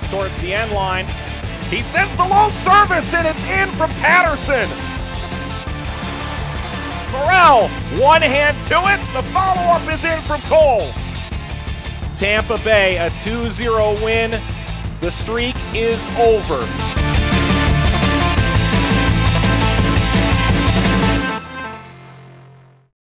towards the end line. He sends the low service and it's in from Paterson. Morrell, one hand to it. The follow up is in from Cole. Tampa Bay, a 2 0 win. The streak is over.